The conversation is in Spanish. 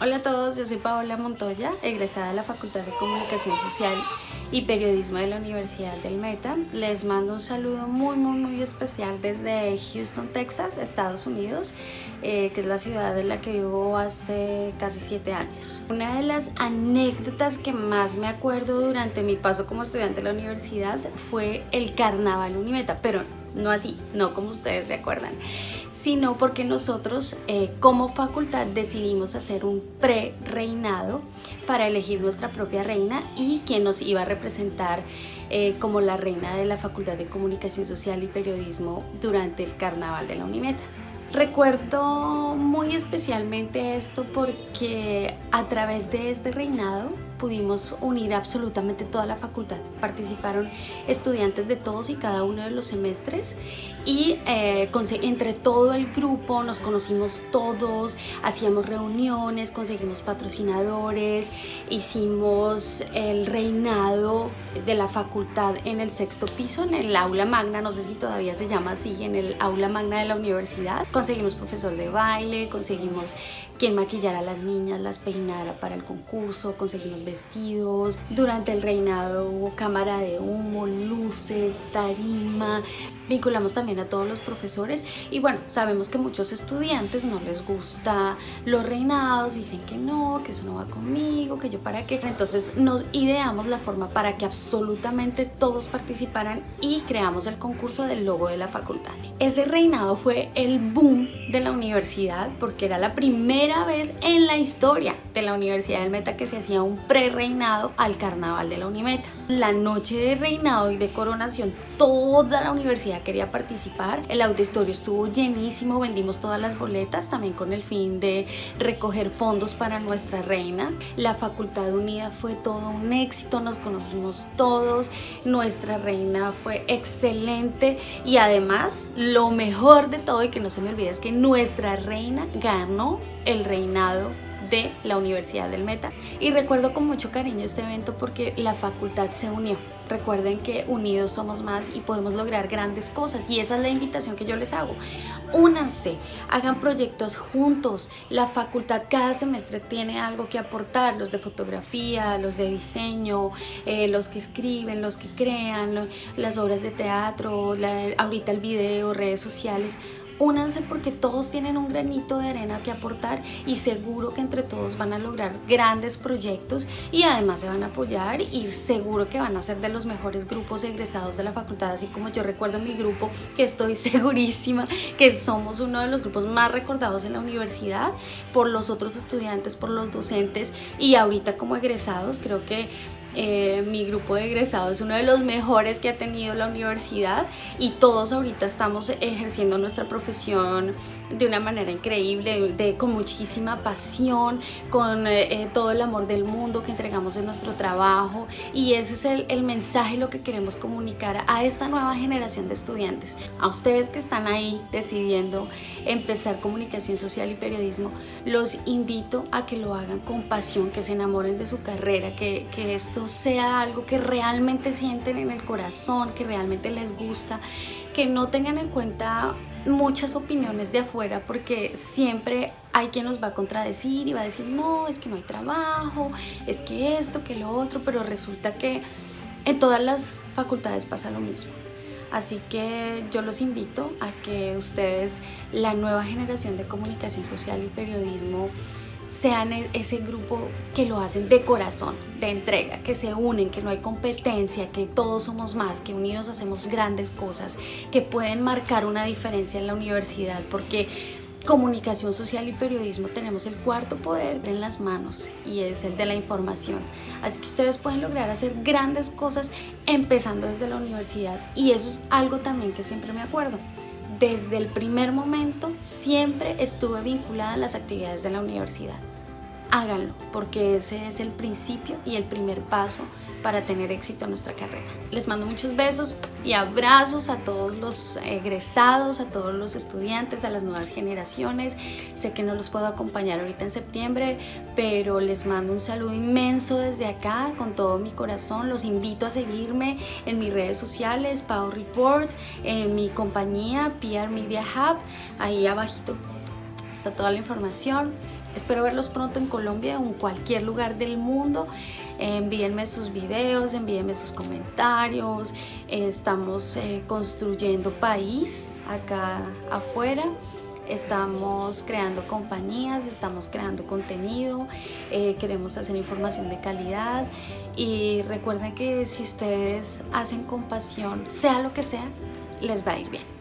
Hola a todos, yo soy Paola Montoya, egresada de la Facultad de Comunicación Social y Periodismo de la Universidad del Meta. Les mando un saludo muy, muy, muy especial desde Houston, Texas, Estados Unidos, eh, que es la ciudad en la que vivo hace casi siete años. Una de las anécdotas que más me acuerdo durante mi paso como estudiante de la universidad fue el Carnaval Unimeta, pero no así, no como ustedes se acuerdan sino porque nosotros eh, como facultad decidimos hacer un pre-reinado para elegir nuestra propia reina y quien nos iba a representar eh, como la reina de la Facultad de Comunicación Social y Periodismo durante el Carnaval de la Unimeta. Recuerdo muy especialmente esto porque a través de este reinado pudimos unir absolutamente toda la facultad. Participaron estudiantes de todos y cada uno de los semestres y eh, entre todo el grupo nos conocimos todos, hacíamos reuniones, conseguimos patrocinadores, hicimos el reinado de la facultad en el sexto piso, en el aula magna, no sé si todavía se llama así, en el aula magna de la universidad. Conseguimos profesor de baile, conseguimos quien maquillara a las niñas, las peinara para el concurso, conseguimos vestidos. Durante el reinado hubo cámara de humo, luces, tarima. Vinculamos también a todos los profesores y bueno, sabemos que muchos estudiantes no les gusta los reinados, dicen que no, que eso no va conmigo, que yo para qué. Entonces nos ideamos la forma para que absolutamente todos participaran y creamos el concurso del logo de la facultad. Ese reinado fue el boom de la universidad porque era la primera vez en la historia de la Universidad del Meta que se hacía un pre-reinado al carnaval de la Unimeta. La noche de reinado y de coronación, toda la universidad quería participar. El auditorio estuvo llenísimo, vendimos todas las boletas también con el fin de recoger fondos para nuestra reina. La Facultad Unida fue todo un éxito, nos conocimos todos, nuestra reina fue excelente y además lo mejor de todo y que no se me olvide es que nuestra reina ganó el reinado de la Universidad del Meta. Y recuerdo con mucho cariño este evento porque la facultad se unió. Recuerden que unidos somos más y podemos lograr grandes cosas y esa es la invitación que yo les hago. Únanse, hagan proyectos juntos. La facultad cada semestre tiene algo que aportar, los de fotografía, los de diseño, eh, los que escriben, los que crean, las obras de teatro, ahorita el video, redes sociales únanse porque todos tienen un granito de arena que aportar y seguro que entre todos van a lograr grandes proyectos y además se van a apoyar y seguro que van a ser de los mejores grupos egresados de la facultad, así como yo recuerdo mi grupo que estoy segurísima que somos uno de los grupos más recordados en la universidad por los otros estudiantes, por los docentes y ahorita como egresados creo que eh, mi grupo de egresados es uno de los mejores que ha tenido la universidad y todos ahorita estamos ejerciendo nuestra profesión de una manera increíble, de, con muchísima pasión, con eh, eh, todo el amor del mundo que entregamos en nuestro trabajo. Y ese es el, el mensaje, lo que queremos comunicar a esta nueva generación de estudiantes, a ustedes que están ahí decidiendo empezar comunicación social y periodismo, los invito a que lo hagan con pasión, que se enamoren de su carrera, que, que esto sea algo que realmente sienten en el corazón, que realmente les gusta, que no tengan en cuenta muchas opiniones de afuera porque siempre hay quien nos va a contradecir y va a decir no, es que no hay trabajo, es que esto, que lo otro, pero resulta que en todas las facultades pasa lo mismo. Así que yo los invito a que ustedes, la nueva generación de comunicación social y periodismo, sean e-, ese grupo que lo hacen de corazón, de entrega, que se unen, que no hay competencia, que todos somos más, que unidos hacemos grandes cosas, que pueden marcar una diferencia en la universidad, porque comunicación social y periodismo tenemos el cuarto poder en las manos y es el de la información. Así que ustedes pueden lograr hacer grandes cosas empezando desde la universidad y eso es algo también que siempre me acuerdo desde el primer momento siempre estuve vinculada a las actividades de la universidad. Háganlo, porque ese es el principio y el primer paso para tener éxito en nuestra carrera. Les mando muchos besos y abrazos a todos los egresados, a todos los estudiantes, a las nuevas generaciones. Sé que no los puedo acompañar ahorita en septiembre, pero les mando un saludo inmenso desde acá con todo mi corazón. Los invito a seguirme en mis redes sociales, Pau Report, en mi compañía PR Media Hub, ahí abajito está toda la información. Espero verlos pronto en Colombia o en cualquier lugar del mundo. Envíenme sus videos, envíenme sus comentarios. Estamos eh, construyendo país acá afuera estamos creando compañías, estamos creando contenido, eh, queremos hacer información de calidad y recuerden que si ustedes hacen compasión, sea lo que sea, les va a ir bien.